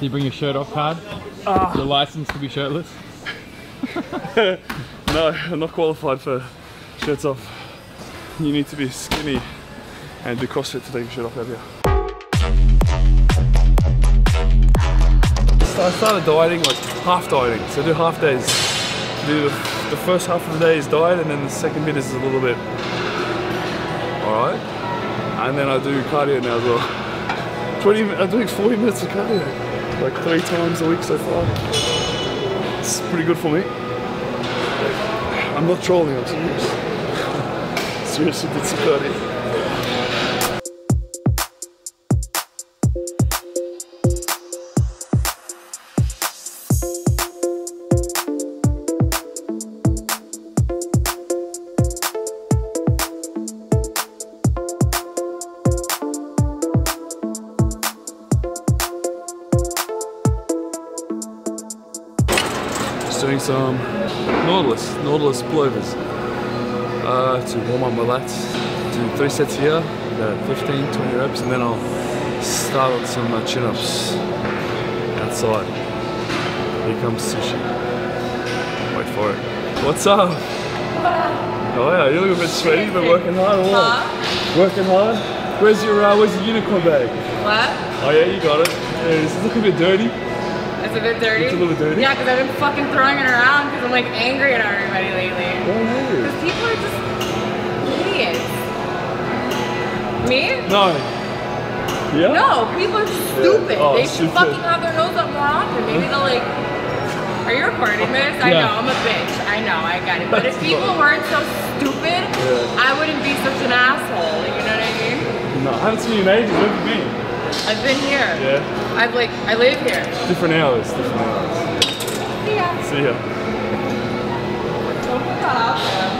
Do you bring your shirt off card? Ah. Your license to be shirtless? No, I'm not qualified for shirts off. You need to be skinny and do CrossFit to take your shirt off out here. So I started dieting, like half dieting. So I do half days. Do the, the first half of the day is diet and then the second bit is a little bit alright. And then I do cardio now as well. 20, I'm doing 40 minutes of cardio. Like three times a week so far. It's pretty good for me. I'm not trolling, I'm serious. Seriously, did some cardio. Nautilus, pullovers uh, to warm up my lats. Do three sets here, about 15, 20 reps, and then I'll start on some uh, chin-ups outside. Here comes sushi. Wait for it. What's up? Oh yeah, you look a bit sweaty, but working hard or what? Working hard? Where's your, uh, where's your unicorn bag? What? Oh yeah, you got it. Yeah, this is looking a bit dirty. It's a bit dirty. It's a little dirty. Yeah, because I've been fucking throwing it around because I'm like angry at everybody lately. Oh. Because people are just idiots. Me? No. Yeah? No, people are stupid. Oh, they should stupid. fucking have their nose up more often. Maybe they'll like. Are you recording this? I Yeah. know, I'm a bitch. I know, I got it. But if people weren't so stupid, Yeah. I wouldn't be such an asshole. You know what I mean? No, I haven't seen you in ages. Have you been? I've been here. Yeah. I've like, I live here. Different hours, different hours. See ya. Don't put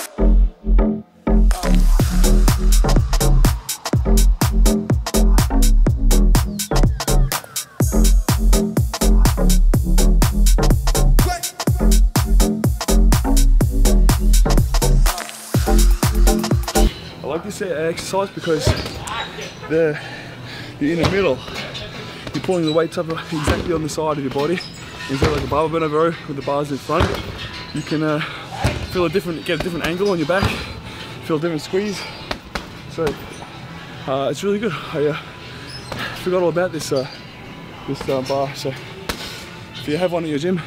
because the you're in the middle. You're pulling the weights up exactly on the side of your body instead of like a barbell bent over with the bars in front. You can uh, feel a different, get a different angle on your back, feel a different squeeze. So uh, it's really good. I uh, forgot all about this uh, this uh, bar. So if you have one at your gym,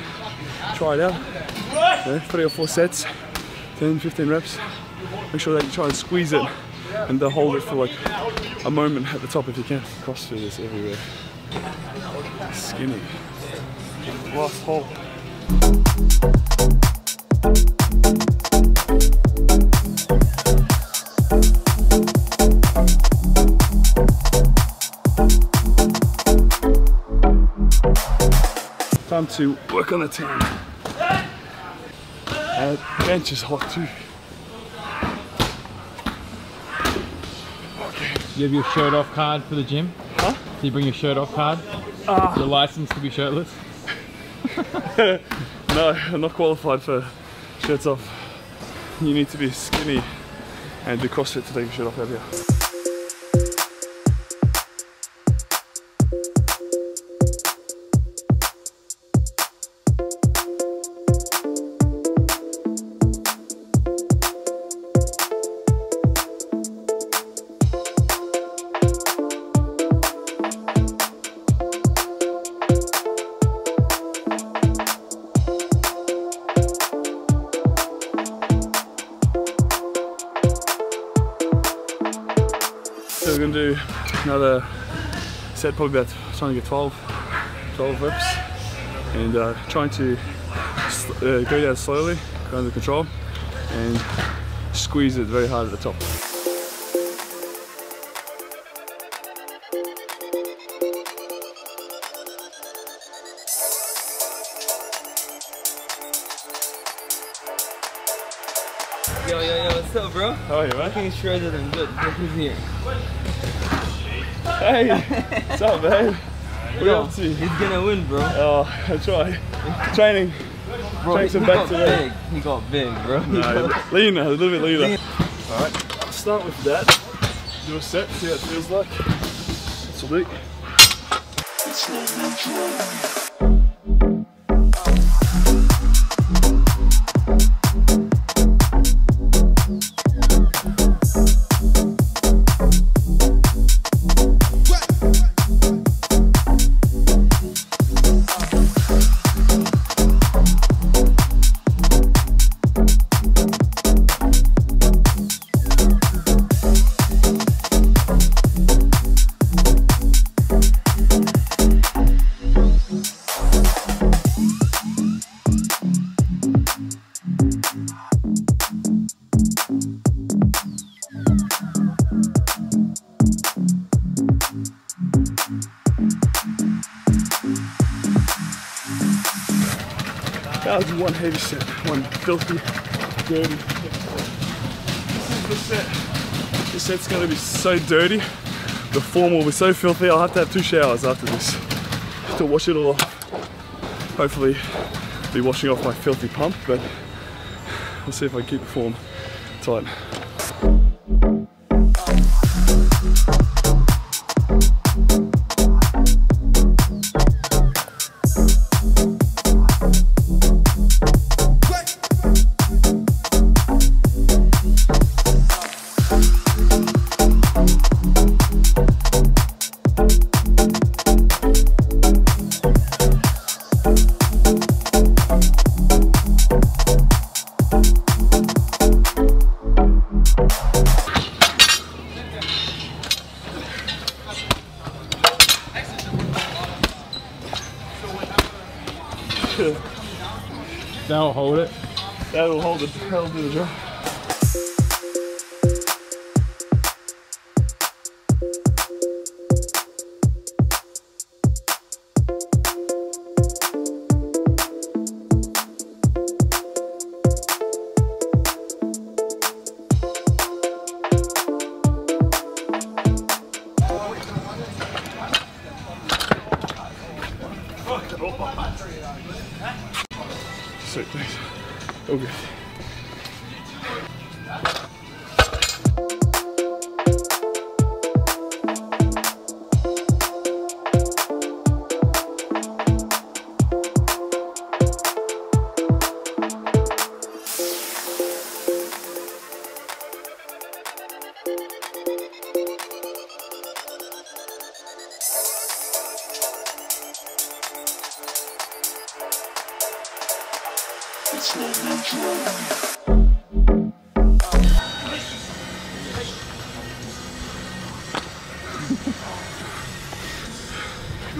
try it out. Three or four sets, 10, 15 reps. Make sure that you try and squeeze it and uh, hold it for like a moment at the top if you can. CrossFit is everywhere. Skinny. Last hole. Time to work on the tan. And bench is hot too. You have your shirt off card for the gym? Huh? Do you bring your shirt off card? Ah. Your license to be shirtless? No, I'm not qualified for shirts off. You need to be skinny and do CrossFit to take your shirt off out here. We're gonna do another set, probably about trying to get 12, 12 reps, and uh, trying to uh, go down slowly, go under control, and squeeze it very hard at the top. What's up, bro? How are you, man? Making sure I'm good. Who's here? Hey, what's up, man? What no, up to? He's gonna win, bro. Oh, I try. Training. Bro, Training some back today. Big. He got big, bro. No, leaner, a little bit leaner. All right, I'll start with that. Do a set, see how it feels like. Salute. 1001 heavy set. One filthy, dirty. This is the set. This set's gonna be so dirty. The form will be so filthy, I'll have to have two showers after this to wash it all off. Hopefully be washing off my filthy pump, but we'll see if I can keep the form tight. That'll hold it. That'll hold it. That'll do the job.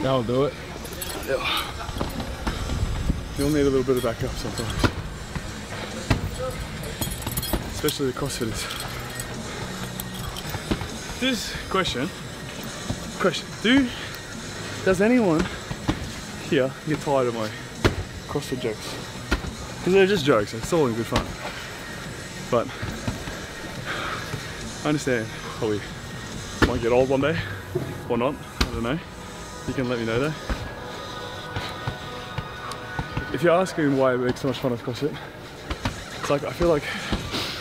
That'll do it. You'll need a little bit of backup sometimes. Especially the CrossFitters. This question, question, do, does anyone here get tired of my CrossFit jokes? Because they're just jokes, it's all in good fun. But I understand probably might get old one day or not, I don't know. You can let me know though. If you're asking why I make so much fun of CrossFit, it's like I feel like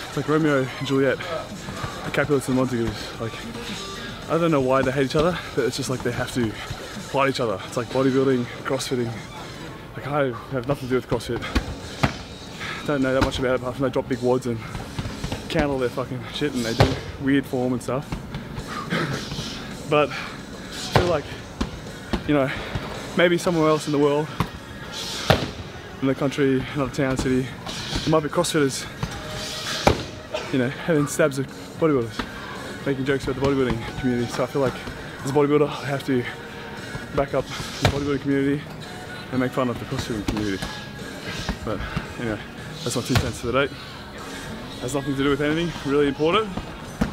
it's like Romeo and Juliet, the Capulets and Montagues. Like I don't know why they hate each other, but it's just like they have to fight each other. It's like bodybuilding, CrossFitting. Like I have nothing to do with CrossFit. Don't know that much about it apart from they drop big wads and count all their fucking shit and they do weird form and stuff. but I feel like, you know, maybe somewhere else in the world in the country, another town, city. There might be CrossFitters, you know, having stabs at bodybuilders. making jokes about the bodybuilding community. So I feel like as a bodybuilder, I have to back up the bodybuilding community and make fun of the CrossFit community. But anyway, that's my two cents for the day. Has nothing to do with anything really important.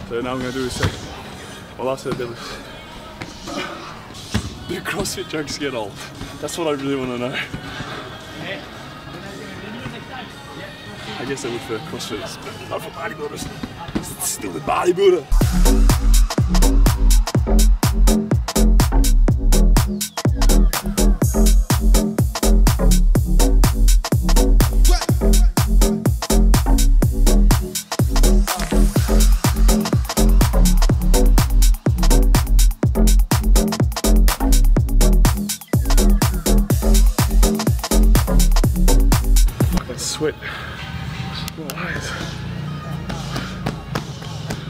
So now I'm going to do is say, well, I said deadlifts. CrossFit jokes get old? That's what I really want to know. I guess they would for CrossFitters, but not for bodybuilders. The bodybuilder.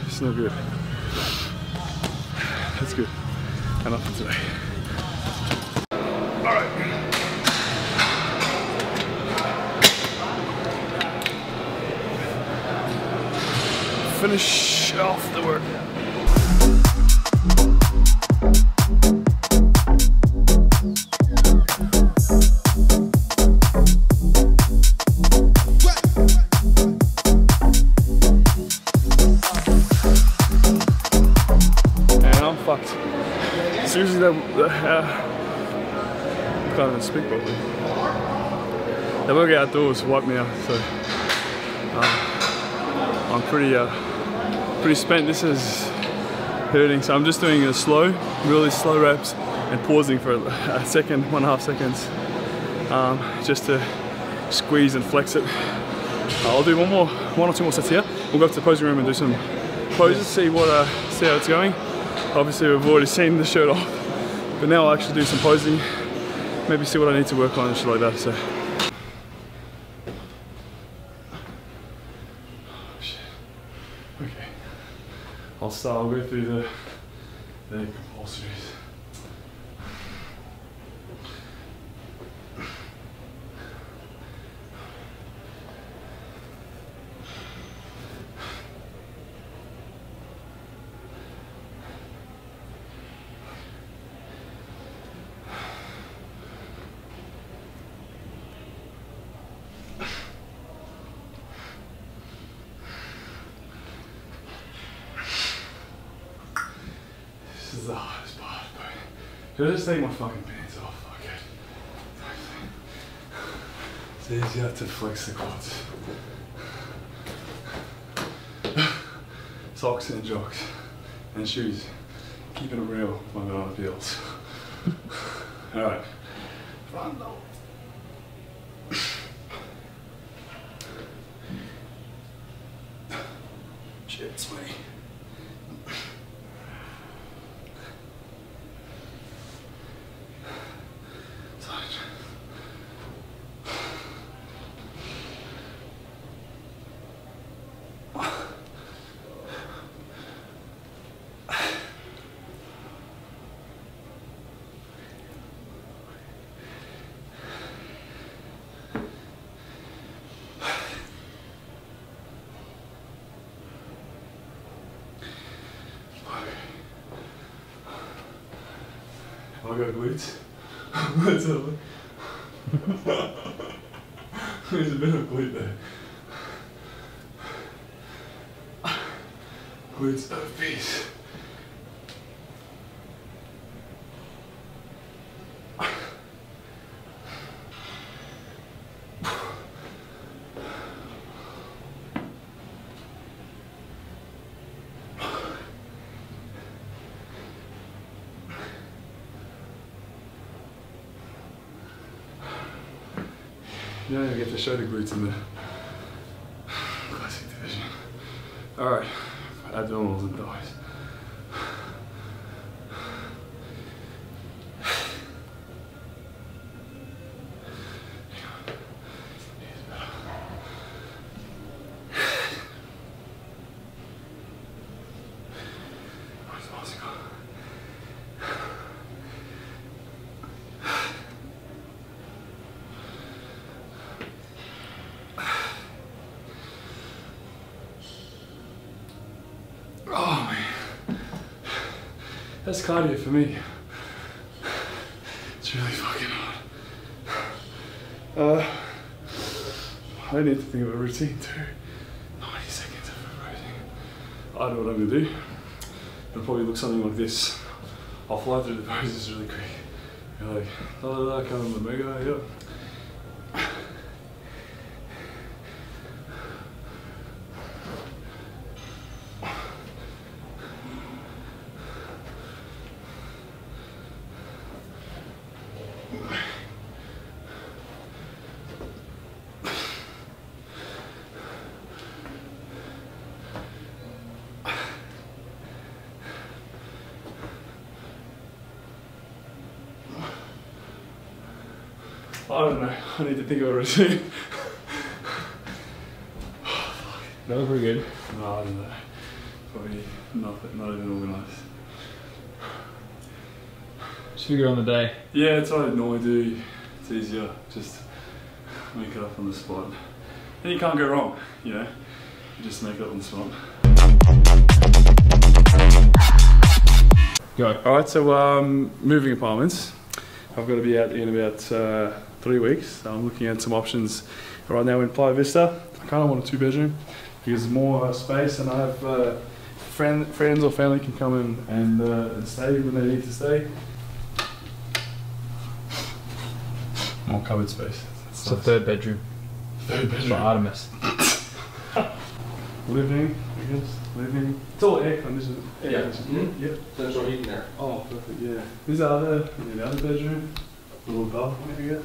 It's no good. That's good. Enough for today. Alright. Finish off the work. Seriously, that, that uh, can't even speak properly. That workout outdoors wiped me out, so um, I'm pretty, uh, pretty spent. This is hurting, so I'm just doing a slow, really slow reps, and pausing for a second, one and a half seconds, um, just to squeeze and flex it. I'll do one more, one or two more sets here. We'll go up to the posing room and do some poses, see what, uh, see how it's going. Obviously, we've already seen the shirt off, but now I'll actually do some posing, maybe see what I need to work on and shit like that. So. Oh, okay. I'll start. I'll go through the the compulsories. This is the hardest part, but should I just take my fucking pants off? Fuck it. It's easier to flex the quads. Socks and jocks and shoes. Keeping it real my banana peels. Alright. Front door. Shit, sweaty. Side. Go glutes. Let's a There's a bit of glute there. Glutes of peace. You don't even get to show the glutes in the classic division. Alright, abdominals and thighs. Where's the That's cardio for me. It's really fucking hard. Uh, I need to think of a routine too. 90 seconds of a. I don't know what I'm gonna do. It'll probably look something like this. I'll fly through the poses really quick. You're like, da da da, come omega, yep. I don't know. I need to think of a routine. That was pretty good. no, I don't know. Probably not, not even organised. Just figure on the day. Yeah, it's what I normally do. It's easier. Just make it up on the spot. And you can't go wrong, you know? You just make it up on the spot. Go. Alright, so um, moving apartments. I've got to be out in about uh, three weeks. So I'm looking at some options right now in Playa Vista. I kind of want a two bedroom because more uh, space and I have uh, friend, friends or family can come in and, uh, and stay when they need to stay. More cupboard space. That's It's a third bedroom Third for. Artemis. Living, I guess. Living. It's all air conditioned. Air Yeah. conditioned. Yep. Central heating there. Oh, perfect. Yeah. This is other, the other bedroom. A little balcony, I guess.